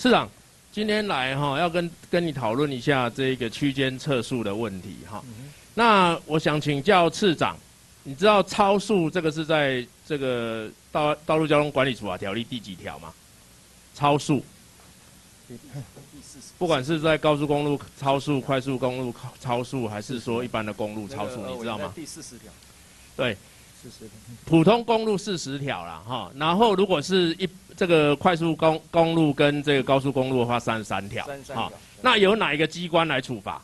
市长，今天来哈，要跟跟你讨论一下这个区间测速的问题哈。那我想请教市长，你知道超速这个是在这个道道路交通管理处罚条例第几条吗？超速，不管是在高速公路超速、快速公路超速，还是说一般的公路超速，你知道吗？第四十条。对。普通公路四十条啦，哈，然后如果是一这个快速公公路跟这个高速公路的话，三十三条，哈，那由哪一个机关来处罚？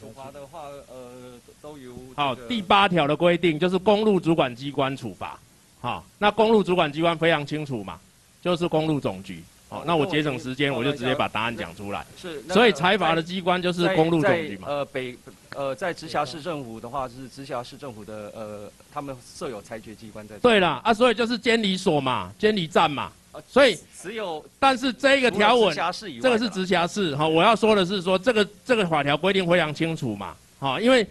处罚的话，呃，都由好第八条的规定就是公路主管机关处罚，哈，那公路主管机关非常清楚嘛，就是公路总局。好，那我节省时间，我就直接把答案讲出来。是，所以财阀的机关就是公路总局嘛。呃，北呃，在直辖市政府的话，是直辖市政府的呃，他们设有裁决机关在。对了啊，所以就是监理所嘛，监理站嘛。所以只有，但是这个条文，这个是直辖市哈。我要说的是说，这个这个法条规定非常清楚嘛。哈，因为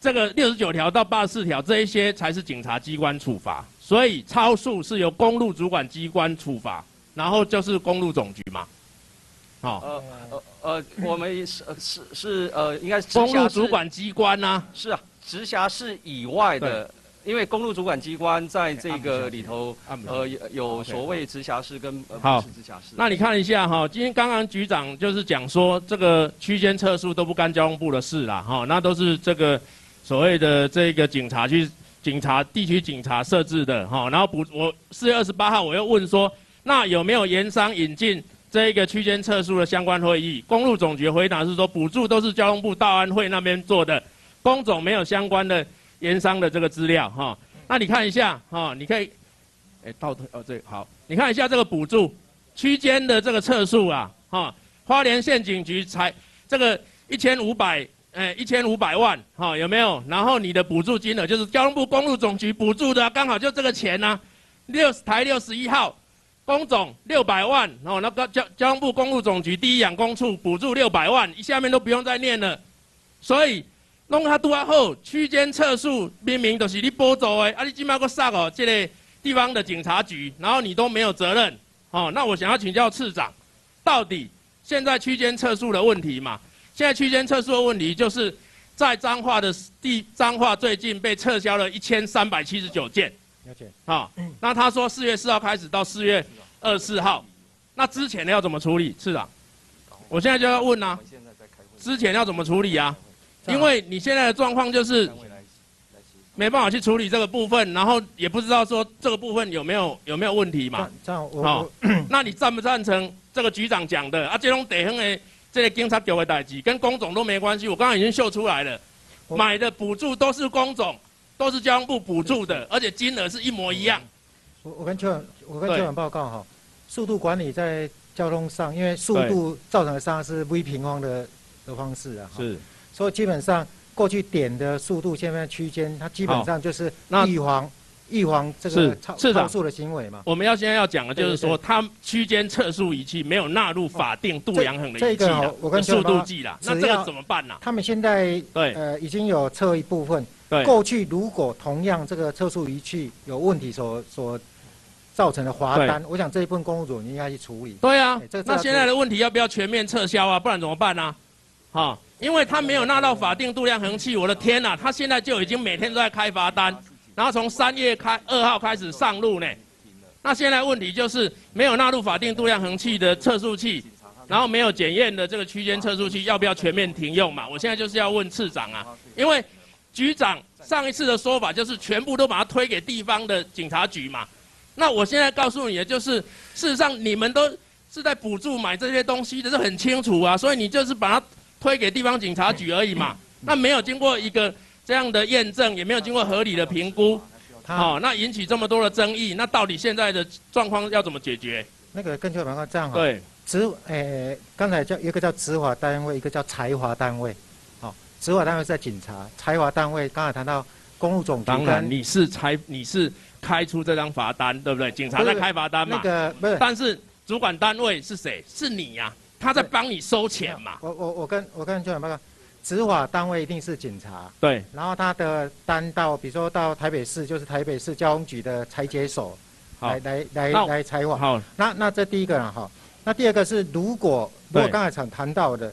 这个六十九条到八十四条这一些才是警察机关处罚，所以超速是由公路主管机关处罚。然后就是公路总局嘛，好，呃呃呃，我们是是是呃，应该是公路主管机关呐，是啊，直辖市以外的，因为公路主管机关在这个里头，呃，有所谓直辖市跟不是直辖市。那你看一下哈，今天刚刚局长就是讲说，这个区间测速都不干交通部的事啦，哈，那都是这个所谓的这个警察去警察地区警察设置的哈，然后补我四月二十八号我又问说。那有没有盐商引进这一个区间测速的相关会议？公路总局回答是说，补助都是交通部道安会那边做的，公总没有相关的盐商的这个资料哈。那你看一下哈，你可以，哎倒退哦这好，你看一下这个补助区间的这个测速啊哈，花莲县警局才这个一千五百哎一千五百万哈有没有？然后你的补助金额就是交通部公路总局补助的，刚好就这个钱呢，六十台六十一号。工总六百万，哦，那个交交通部公路总局第一养工处补助六百万，下面都不用再念了。所以弄他多后，区间测速明明都是你拨走的，啊，你今麦个杀哦，这个地方的警察局，然后你都没有责任，哦，那我想要请教次长，到底现在区间测速的问题嘛？现在区间测速的问题就是在彰化的地，彰化最近被撤销了一千三百七十九件。了解。啊，那他说四月四号开始到四月。二十四号，那之前要怎么处理，市长？我现在就要问呐，之前要怎么处理啊？因为你现在的状况就是没办法去处理这个部分，然后也不知道说这个部分有没有有没有问题嘛？这样，好，那你赞不赞成这个局长讲的啊？这种地方的这个警察局的代志跟工种都没关系，我刚刚已经秀出来了，买的补助都是工总，都是交通部补助的，而且金额是一模一样。我我跟邱远，我跟邱远报告哈，速度管理在交通上，因为速度造成的伤是 v 平方的的方式啊，是，所以基本上过去点的速度现在区间，它基本上就是预防预防这个超超速的行为嘛。我们要现在要讲的就是说，它区间测速仪器没有纳入法定度量衡的仪器的速度计啦，那这个怎么办呢？他们现在对呃已经有测一部分。过去如果同样这个测速仪器有问题所所造成的罚单，我想这一部分公路组应该去处理。对啊，那现在的问题要不要全面撤销啊？不然怎么办呢？啊，因为他没有纳到法定度量衡器，我的天呐，他现在就已经每天都在开罚单，然后从三月开二号开始上路呢。那现在问题就是没有纳入法定度量衡器的测速器，然后没有检验的这个区间测速器，要不要全面停用嘛？我现在就是要问次长啊，因为。局长上一次的说法就是全部都把它推给地方的警察局嘛，那我现在告诉你的就是，事实上你们都是在补助买这些东西的，是很清楚啊，所以你就是把它推给地方警察局而已嘛，那没有经过一个这样的验证，也没有经过合理的评估，好，那引起这么多的争议，那到底现在的状况要怎么解决？那个根据报告这样哈，对，执诶，刚才叫一个叫执法单位，一个叫裁罚单位。执法单位在警察，裁罚单位刚才谈到公路总局。当然，你是裁，你是开出这张罚单，对不对？警察在开罚单嘛。那个不是。但是主管单位是谁？是你呀，他在帮你收钱嘛。我我我跟我跟局长报告，执法单位一定是警察。对。然后他的单到，比如说到台北市，就是台北市交通局的裁解所，来来来来裁罚。好。那那这第一个了哈。那第二个是，如果如果刚才谈谈到的，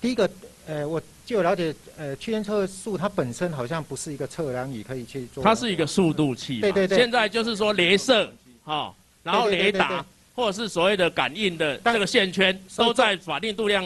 第一个，呃，我就了解，呃，区间测速它本身好像不是一个测量仪可以去做。它是一个速度器。对对对。现在就是说，镭射，哈，然后雷达，或者是所谓的感应的这个线圈，都在法定度量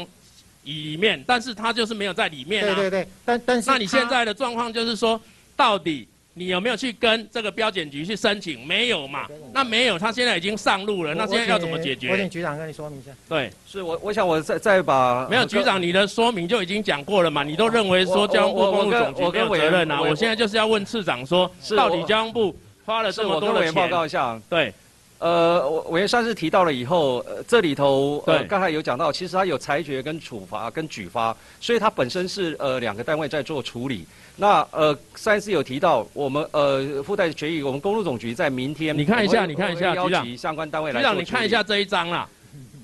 仪里面，但是它就是没有在里面啊。对对对。但但是。那你现在的状况就是说，到底？你有没有去跟这个标检局去申请？没有嘛？那没有，他现在已经上路了。那现在要怎么解决？我请局长跟你说明一下。对，是我，我想我再再把没有局长，你的说明就已经讲过了嘛？你都认为说交通部公路总局没有责任啊？我现在就是要问次长说，到底交通部花了这么多的钱？报告一下。对，呃，我委员算是提到了以后，呃，这里头呃刚才有讲到，其实他有裁决跟处罚跟举发，所以它本身是呃两个单位在做处理。那呃，上次有提到我们呃附带决议，我们公路总局在明天，你看一下，你看一下，邀请相关单位来。局长，你看一下这一张啦。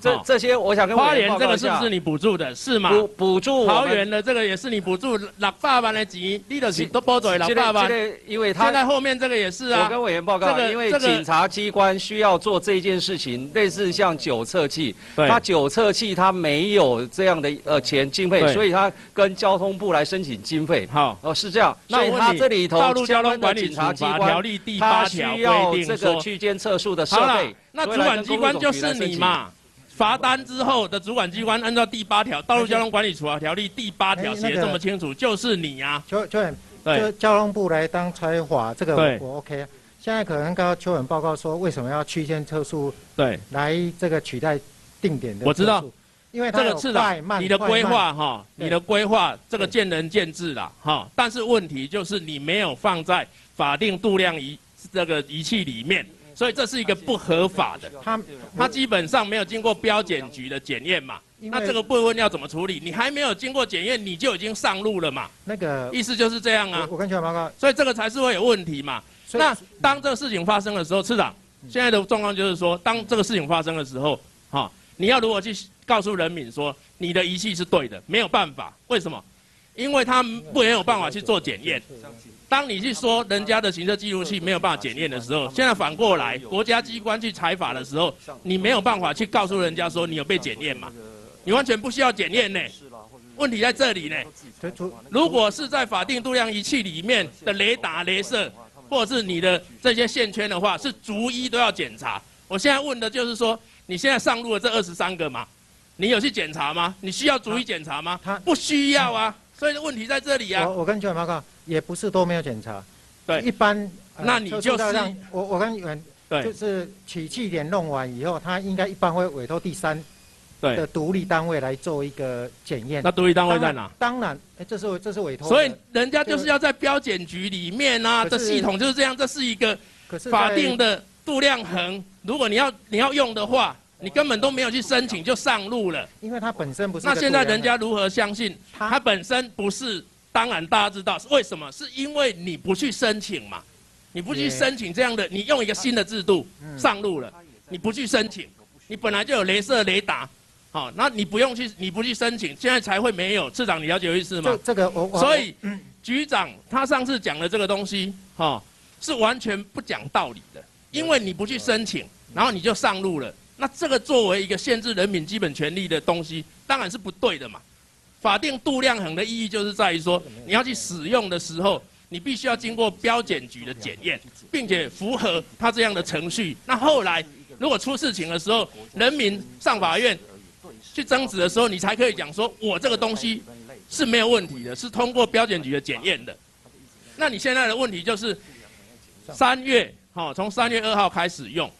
这这些，我想跟花莲这个是不是你补助的？是吗？补补助桃园的这个也是你补助，六百万的钱，你的是都包在六百万。因为他现在后面这个也是啊。我跟委员报告，因为警察机关需要做这件事情，类似像酒测器，他酒测器他没有这样的呃钱经费，所以他跟交通部来申请经费。好，哦是这样。所以他这里头道路交通管理处罚条例第八条规定说，区间测速的设备，那主管机关就是你嘛。罚单之后的主管机关按照第八条《道路交通管理处罚条例》第八条写这么清楚，就是你呀。邱邱远，对，交通部来当裁罚，这个我 OK。现在可能刚刚邱远报告说，为什么要区间测速？对，来这个取代定点的。我知道，因为这个是的，你的规划哈，你的规划这个见仁见智啦哈。但是问题就是你没有放在法定度量仪这个仪器里面。所以这是一个不合法的，他他基本上没有经过标检局的检验嘛，那这个部分要怎么处理？你还没有经过检验，你就已经上路了嘛？那个意思就是这样啊。我跟局长报告，所以这个才是会有问题嘛。那当这个事情发生的时候，次长现在的状况就是说，当这个事情发生的时候，哈，你要如何去告诉人民说你的仪器是对的？没有办法，为什么？因为他们没有办法去做检验。当你去说人家的行车记录器没有办法检验的时候，现在反过来，国家机关去采法的时候，你没有办法去告诉人家说你有被检验嘛？你完全不需要检验呢。问题在这里呢。如果是在法定度量仪器里面的雷达、镭射，或者是你的这些线圈的话，是逐一都要检查。我现在问的就是说，你现在上路的这二十三个嘛，你有去检查吗？你需要逐一检查吗？不需要啊。所以问题在这里啊。我我跟局长报告。也不是都没有检查，对，一般，那你就是我我跟员，对，就是取气点弄完以后，他应该一般会委托第三，对的独立单位来做一个检验。那独立单位在哪？当然，哎，这是这是委托。所以人家就是要在标检局里面啊，这系统就是这样，这是一个法定的度量衡。如果你要你要用的话，你根本都没有去申请就上路了。因为他本身不是。那现在人家如何相信他本身不是？当然，大家知道是为什么？是因为你不去申请嘛？你不去申请这样的，你用一个新的制度上路了，你不去申请，你本来就有镭射雷达，好，那你不用去，你不去申请，现在才会没有。市长，你了解意思吗？这个我所以局长他上次讲的这个东西，哈，是完全不讲道理的，因为你不去申请，然后你就上路了，那这个作为一个限制人民基本权利的东西，当然是不对的嘛。法定度量衡的意义就是在于说，你要去使用的时候，你必须要经过标检局的检验，并且符合他这样的程序。那后来如果出事情的时候，人民上法院去争执的时候，你才可以讲说，我这个东西是没有问题的，是通过标检局的检验的。那你现在的问题就是，三月好，从三月二号开始用，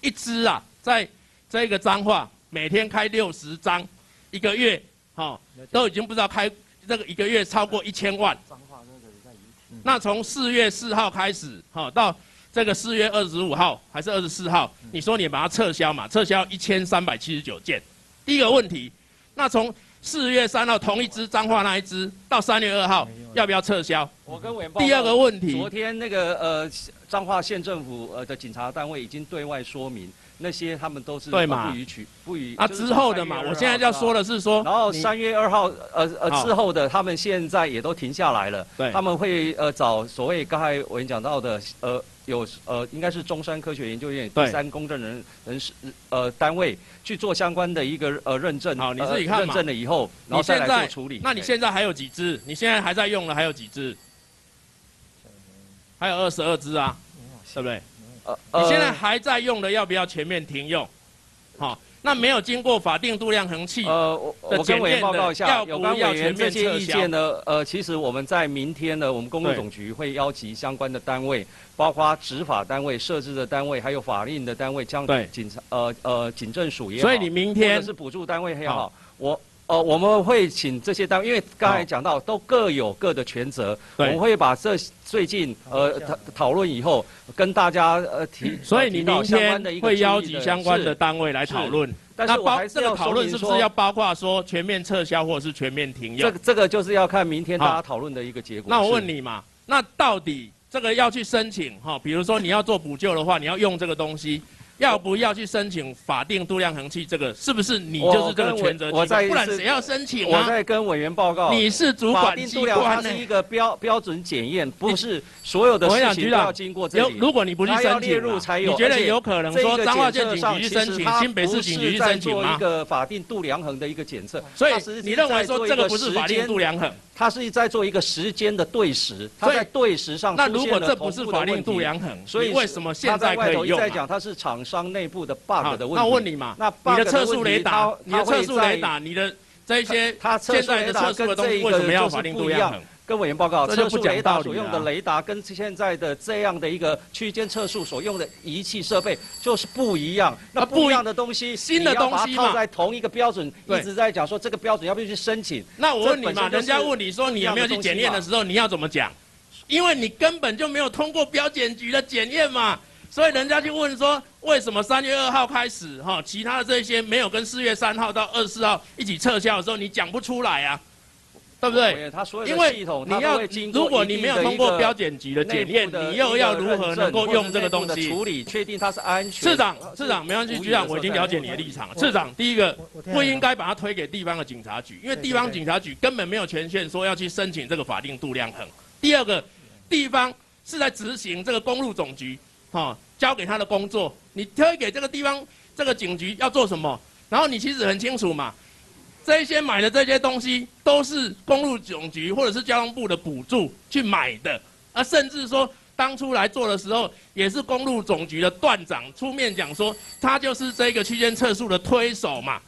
一支啊，在这个脏话每天开六十张，一个月。好，都已经不知道开这个一个月超过一千万。那从四月四号开始，好到这个四月二十五号还是二十四号，你说你把它撤销嘛？撤销一千三百七十九件。第一个问题，那从四月三号同一支脏话那一支到三月二号，要不要撤销？我跟委员第二个问题，昨天那个呃彰化县政府呃的警察单位已经对外说明。那些他们都是不予取不予啊之后的嘛，我现在要说的是说，然后三月二号呃呃之后的，他们现在也都停下来了，对，他们会呃找所谓刚才我讲到的呃有呃，应该是中山科学研究院第三公证人人士呃单位去做相关的一个呃认证。好，你自己看认证了以后，然后再来做处理。那你现在还有几只？你现在还在用了还有几只？还有二十二只啊，对不对？呃，你现在还在用的，要不要全面停用？好。那没有经过法定度量衡器呃，我我跟委员报告一下，有关委员这些意见呢，呃，其实我们在明天呢，我们公路总局会邀集相关的单位，包括执法单位、设置的单位，还有法令的单位，将警察呃呃警政署也好，所以你明天是补助单位也好，我。呃，我们会请这些单位，因为刚才讲到都各有各的权责，我们会把这最近呃讨讨论以后跟大家呃提，所以你明天会邀集相关的单位来讨论。那包这个讨论是不是要包括说全面撤销或者是全面停用？这这个就是要看明天大家讨论的一个结果。那我问你嘛，那到底这个要去申请哈？比如说你要做补救的话，你要用这个东西。要不要去申请法定度量衡器？这个是不是你就是这个权责？不然谁要申请啊？我在跟委员报告。你是主管机关是一个标标准检验，不是所有的事情都要经过这里。如果你不去申请，你觉得有可能说彰化县警局去申请，新北市警局去申请吗？一个法定度量衡的一个检测，所以你认为说这个不是法定度量衡？他是在做一个时间的对时，他在对时上那如果这不是法令度量衡，所以为什么现在可以用？在讲它是厂商内部的 bug 的问题。那我问你嘛，那你的测速雷达，你的测速雷达，你的这些现在的测速的东西为什么要法令度量衡？跟委员报告，测速雷达所用的雷达跟现在的这样的一个区间测速所用的仪器设备就是不一样。那不一样的东西，新的东西套在同一个标准，一直在讲说这个标准要不要去申请？那我问你嘛，人家问你说你有没有去检验的时候，你要怎么讲？因为你根本就没有通过标检局的检验嘛，所以人家就问说，为什么三月二号开始哈，其他的这些没有跟四月三号到二十四号一起撤销的时候，你讲不出来啊？对不对？因为你要，如果你没有通过标检局的检验，你又要如何能够用这个东西处理，确定它是安全？市长，市长，没关系，局长，我已经了解你的立场。市长，第一个不应该把它推给地方的警察局，因为地方警察局根本没有权限说要去申请这个法定度量衡。第二个，地方是在执行这个公路总局，哈，交给他的工作，你推给这个地方这个警局要做什么？然后你其实很清楚嘛。这些买的这些东西都是公路总局或者是交通部的补助去买的，啊，甚至说当初来做的时候，也是公路总局的段长出面讲说，他就是这个区间测速的推手嘛，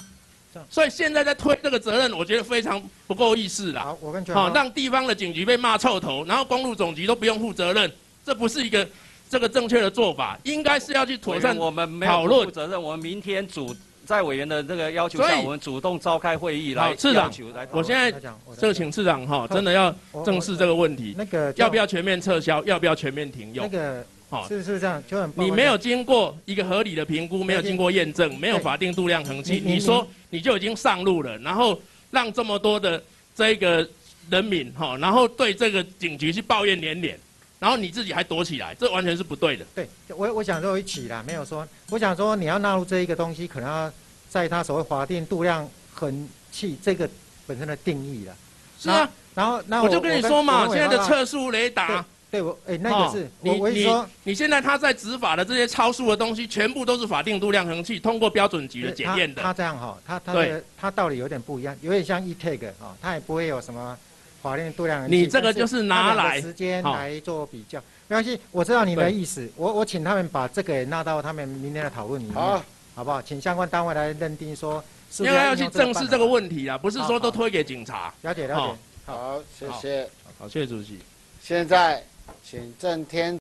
所以现在在推这个责任，我觉得非常不够意思啦。好，我跟好让地方的警局被骂臭头，然后公路总局都不用负责任，这不是一个这个正确的做法，应该是要去妥善讨论。责任，我们明天主。在委员的这个要求下，我们主动召开会议来要求来。我现在这个请次长哈，真的要正视这个问题。那个要不要全面撤销？要不要全面停用？那个好，是是这样，就很。你没有经过一个合理的评估，没有经过验证，没有法定度量衡器，你说你就已经上路了，然后让这么多的这个人民哈，然后对这个警局去抱怨连连。然后你自己还躲起来，这完全是不对的。对，我我想说一起啦，没有说，我想说你要纳入这一个东西，可能要在它所谓法定度量衡器这个本身的定义了。是啊，然后那我就跟你说嘛，现在的测速雷达，对我哎那个是，你你你现在他在执法的这些超速的东西，全部都是法定度量衡器通过标准局的检验的。他这样哈，他他的他道理有点不一样，有点像 e tag 啊，他也不会有什么。法令度量，你这个就是拿来时间来做比较，没关系，我知道你的意思，我我请他们把这个也纳到他们明天的讨论里面，好，好不好？请相关单位来认定说，应该要去正视这个问题啊，不是说都推给警察。了解了解，好，谢谢，好，谢谢主席。现在请郑天。